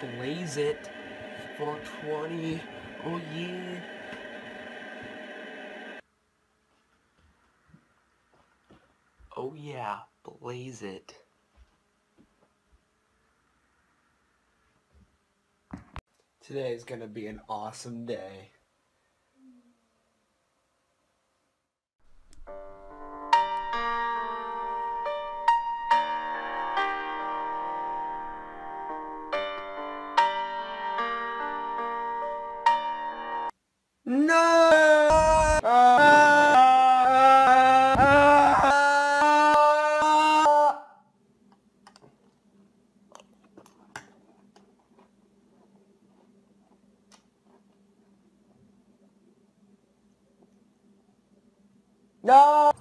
blaze it. 420. Oh yeah. Oh yeah, blaze it. Today is gonna be an awesome day. No! No!